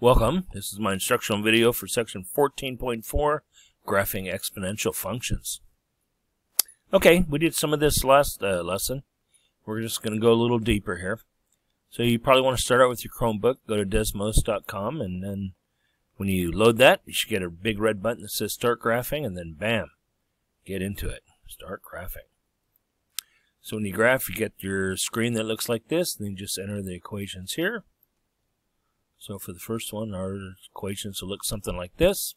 Welcome. This is my instructional video for section 14.4, graphing exponential functions. Okay, we did some of this last uh, lesson. We're just going to go a little deeper here. So you probably want to start out with your Chromebook, go to desmos.com, and then when you load that, you should get a big red button that says Start Graphing, and then bam, get into it. Start graphing. So when you graph, you get your screen that looks like this, and then you just enter the equations here. So for the first one, our equations will look something like this.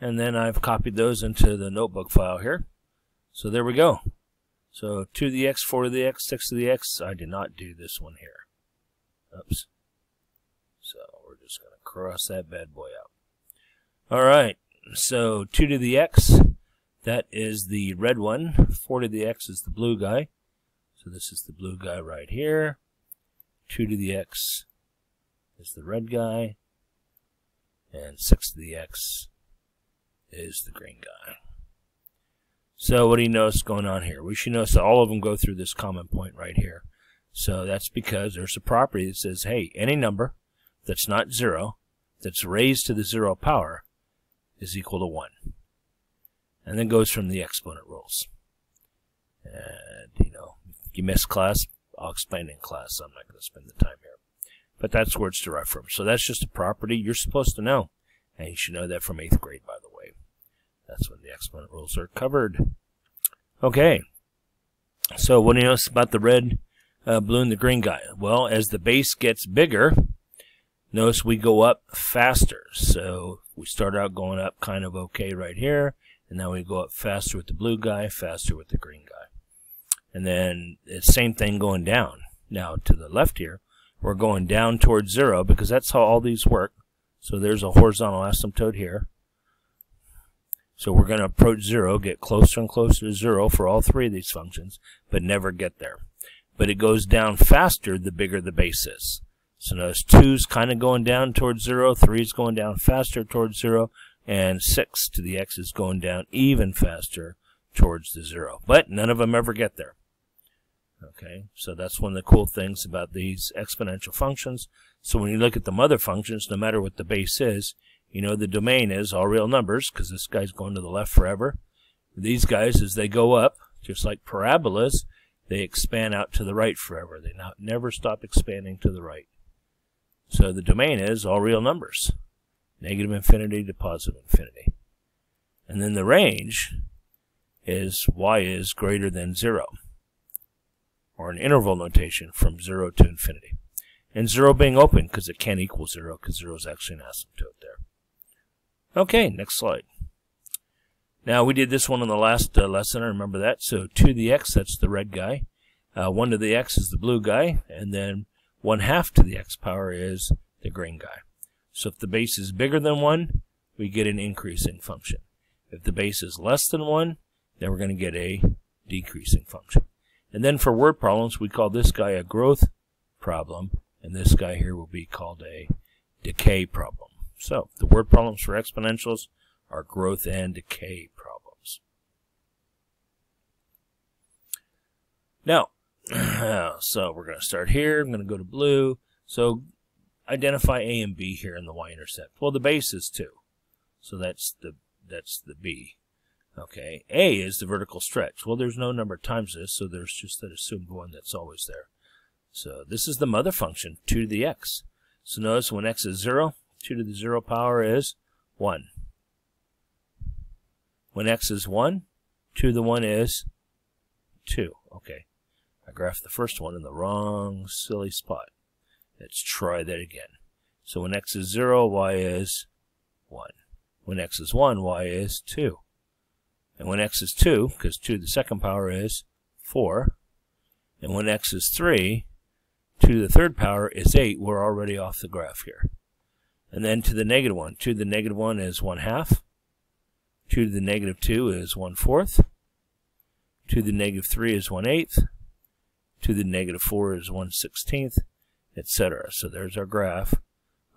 And then I've copied those into the notebook file here. So there we go. So 2 to the x, 4 to the x, 6 to the x. I did not do this one here. Oops. So we're just going to cross that bad boy out. All right. So 2 to the x, that is the red one. 4 to the x is the blue guy. So this is the blue guy right here. 2 to the x is the red guy, and 6 to the x is the green guy. So what do you notice going on here? We should notice that all of them go through this common point right here. So that's because there's a property that says, hey, any number that's not 0, that's raised to the 0 power, is equal to 1. And then goes from the exponent rules. And, you know, if you miss class, I'll explain in class. I'm not going to spend the time here but that's where it's derived from. So that's just a property you're supposed to know. And you should know that from 8th grade, by the way. That's when the exponent rules are covered. Okay. So what do you notice about the red, uh, blue, and the green guy? Well, as the base gets bigger, notice we go up faster. So we start out going up kind of okay right here. And now we go up faster with the blue guy, faster with the green guy. And then the same thing going down. Now to the left here, we're going down towards zero because that's how all these work. So there's a horizontal asymptote here. So we're going to approach zero, get closer and closer to zero for all three of these functions, but never get there. But it goes down faster the bigger the base is. So notice 2's kind of going down towards 0, 3's going down faster towards 0, and 6 to the x is going down even faster towards the 0. But none of them ever get there. Okay, so that's one of the cool things about these exponential functions. So when you look at the mother functions, no matter what the base is, you know the domain is all real numbers because this guy's going to the left forever. These guys, as they go up, just like parabolas, they expand out to the right forever. They not, never stop expanding to the right. So the domain is all real numbers, negative infinity to positive infinity. And then the range is y is greater than 0 or an interval notation from 0 to infinity. And 0 being open because it can't equal 0 because 0 is actually an asymptote there. Okay, next slide. Now we did this one in the last uh, lesson, I remember that. So 2 to the x, that's the red guy. Uh, 1 to the x is the blue guy. And then 1 half to the x power is the green guy. So if the base is bigger than 1, we get an increasing function. If the base is less than 1, then we're going to get a decreasing function. And then for word problems, we call this guy a growth problem, and this guy here will be called a decay problem. So the word problems for exponentials are growth and decay problems. Now, so we're going to start here. I'm going to go to blue. So identify A and B here in the y-intercept. Well, the base is 2. So that's the that's the B. Okay, A is the vertical stretch. Well, there's no number times this, so there's just that assumed one that's always there. So this is the mother function, 2 to the x. So notice when x is 0, 2 to the 0 power is 1. When x is 1, 2 to the 1 is 2. Okay, I graphed the first one in the wrong silly spot. Let's try that again. So when x is 0, y is 1. When x is 1, y is 2. And when x is 2, because 2 to the second power is 4, and when x is 3, 2 to the third power is 8, we're already off the graph here. And then to the negative 1, 2 to the negative 1 is 1 half, 2 to the negative 2 is 1 fourth, 2 to the negative 3 is 1 eighth, 2 to the negative 4 is 1 sixteenth, etc. So there's our graph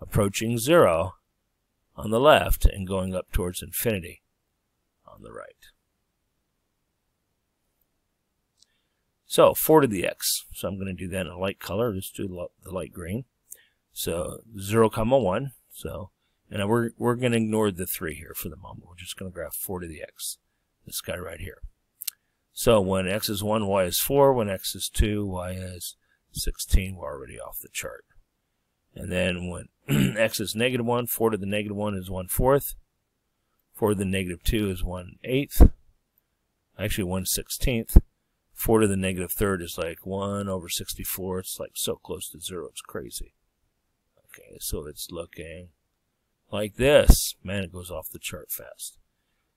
approaching 0 on the left and going up towards infinity on the right. So 4 to the x. So I'm going to do that in a light color. Let's do the light green. So 0 comma 1. So, and we're, we're going to ignore the 3 here for the moment. We're just going to graph 4 to the x. This guy right here. So when x is 1, y is 4. When x is 2, y is 16. We're already off the chart. And then when x is negative 1, 4 to the negative 1 is 1 fourth. 4 to the negative 2 is 1 eighth. Actually 1 sixteenth. 4 to the negative third is like 1 over 64. It's like so close to 0. It's crazy. Okay, so it's looking like this. Man, it goes off the chart fast.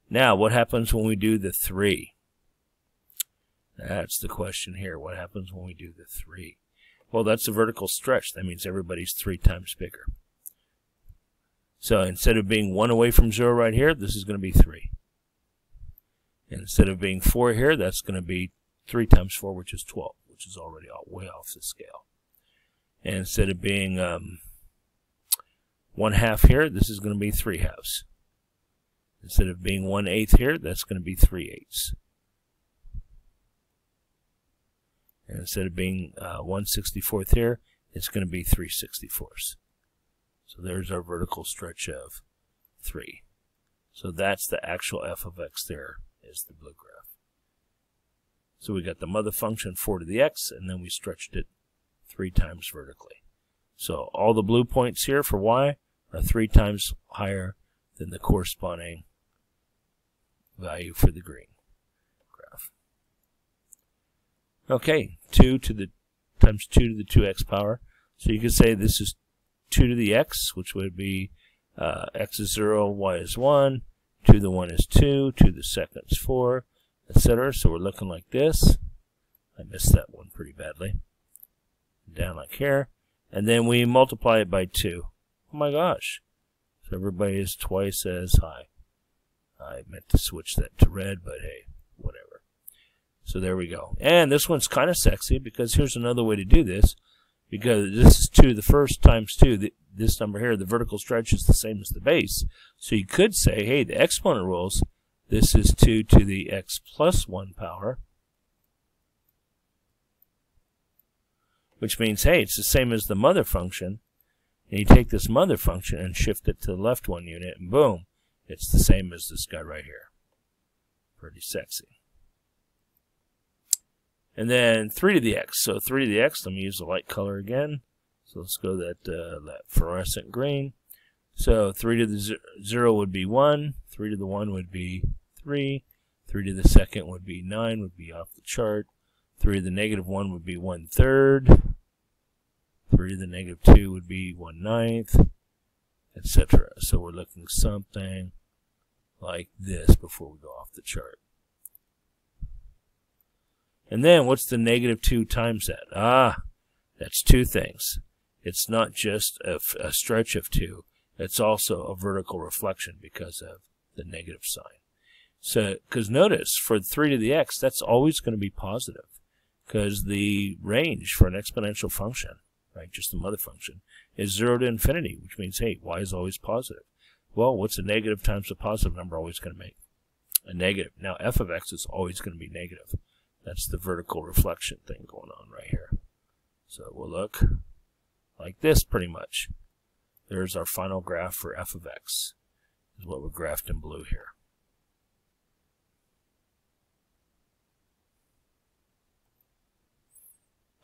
Now, what happens when we do the 3? That's the question here. What happens when we do the 3? Well, that's a vertical stretch. That means everybody's 3 times bigger. So instead of being 1 away from 0 right here, this is going to be 3. And instead of being 4 here, that's going to be 3 times 4, which is 12, which is already way off the scale. And instead of being um, 1 half here, this is going to be 3 halves. Instead of being 1 eighth here, that's going to be 3 eighths. And instead of being uh, 1 64th here, it's going to be 3 64ths. So there's our vertical stretch of 3. So that's the actual f of x there is the blue graph. So we got the mother function 4 to the x, and then we stretched it 3 times vertically. So all the blue points here for y are 3 times higher than the corresponding value for the green graph. Okay, 2 to the times 2 to the 2x power. So you could say this is 2 to the x, which would be uh, x is 0, y is 1, 2 to the 1 is 2, 2 to the second is 4, etc. So we're looking like this. I missed that one pretty badly. Down like here. And then we multiply it by 2. Oh my gosh. So everybody is twice as high. I meant to switch that to red, but hey, whatever. So there we go. And this one's kind of sexy because here's another way to do this. Because this is 2 the first times 2. The, this number here, the vertical stretch is the same as the base. So you could say, hey, the exponent rules. This is 2 to the x plus 1 power. Which means, hey, it's the same as the mother function. And you take this mother function and shift it to the left one unit, and boom, it's the same as this guy right here. Pretty sexy. And then 3 to the x. So 3 to the x, let me use the light color again. So let's go that, uh, that fluorescent green. So 3 to the 0 would be 1. 3 to the 1 would be 3. 3 to the second would be 9, would be off the chart. 3 to the negative 1 would be 1 third. 3 to the negative 2 would be 1 ninth, etc. So we're looking something like this before we go off the chart. And then what's the negative 2 times that? Ah, that's two things. It's not just a, a stretch of 2. It's also a vertical reflection because of the negative sign. So, because notice, for 3 to the x, that's always going to be positive because the range for an exponential function, right, just the mother function, is 0 to infinity, which means, hey, y is always positive. Well, what's a negative times a positive number always going to make? A negative. Now, f of x is always going to be negative. That's the vertical reflection thing going on right here. So we'll look like this pretty much. There's our final graph for f of x, is what we're graphed in blue here.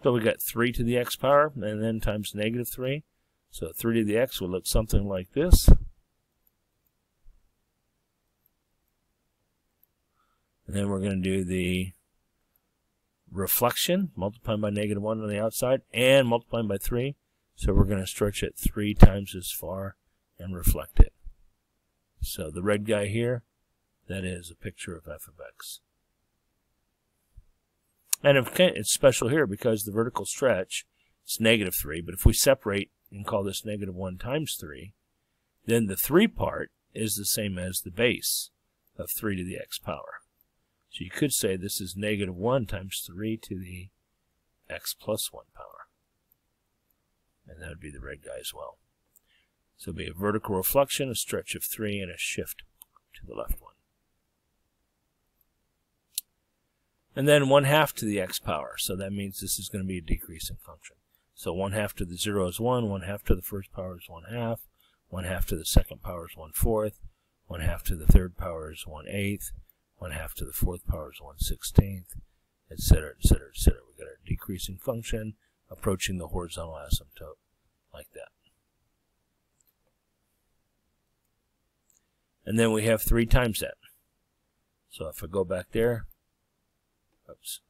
So we got 3 to the x power, and then times negative 3. So 3 to the x will look something like this. And then we're going to do the reflection, multiplying by negative 1 on the outside, and multiplying by 3. So we're going to stretch it 3 times as far and reflect it. So the red guy here, that is a picture of f of x. And it's special here because the vertical stretch is negative 3, but if we separate and call this negative 1 times 3, then the 3 part is the same as the base of 3 to the x power. So you could say this is negative 1 times 3 to the x plus 1 power. And that would be the red guy as well. So it'll be a vertical reflection, a stretch of 3, and a shift to the left one. And then 1 half to the x power. So that means this is going to be a decreasing function. So 1 half to the 0 is 1, 1 half to the first power is 1 half, 1 half to the second power is 1 fourth, 1 half to the third power is 1 eighth, 1 half to the fourth power is 1 sixteenth, etc., etc., etc. We've got our decreasing function approaching the horizontal asymptote like that. And then we have 3 times that. So if I go back there, oops,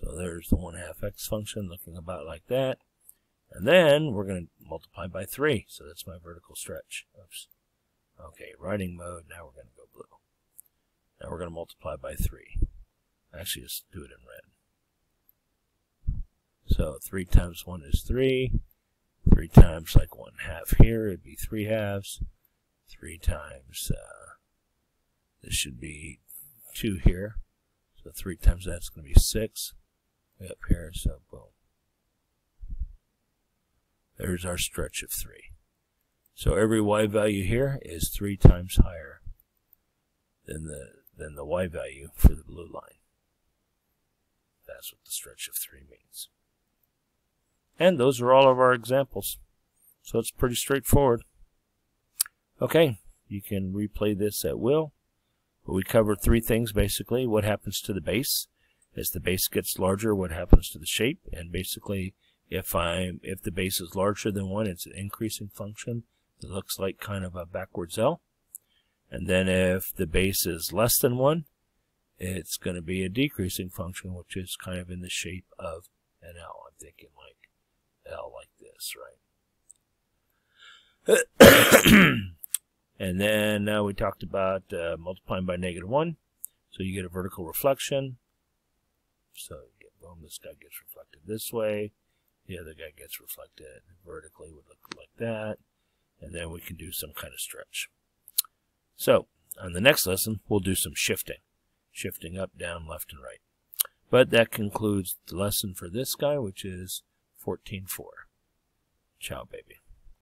So there's the 1 half x function looking about like that. And then we're going to multiply by 3. So that's my vertical stretch. Oops. Okay, writing mode. Now we're going to go blue. Now we're going to multiply by 3. Actually, just do it in red. So 3 times 1 is 3. 3 times like 1 half here, it'd be 3 halves. 3 times, uh, this should be 2 here. So 3 times that's going to be 6 way up here, so boom. There's our stretch of 3. So every y value here is 3 times higher than the, than the y value for the blue line. That's what the stretch of 3 means. And those are all of our examples. So it's pretty straightforward. Okay, you can replay this at will. But we covered three things basically. What happens to the base? As the base gets larger, what happens to the shape? And basically, if I'm if the base is larger than 1, it's an increasing function. It looks like kind of a backwards L. And then if the base is less than 1, it's going to be a decreasing function, which is kind of in the shape of an L. I'm thinking like L like this, right? and then uh, we talked about uh, multiplying by negative 1. So you get a vertical reflection. So boom, this guy gets reflected this way. The other guy gets reflected vertically would look like that. And then we can do some kind of stretch. So on the next lesson, we'll do some shifting. Shifting up, down, left, and right. But that concludes the lesson for this guy, which is 14.4. Ciao, baby.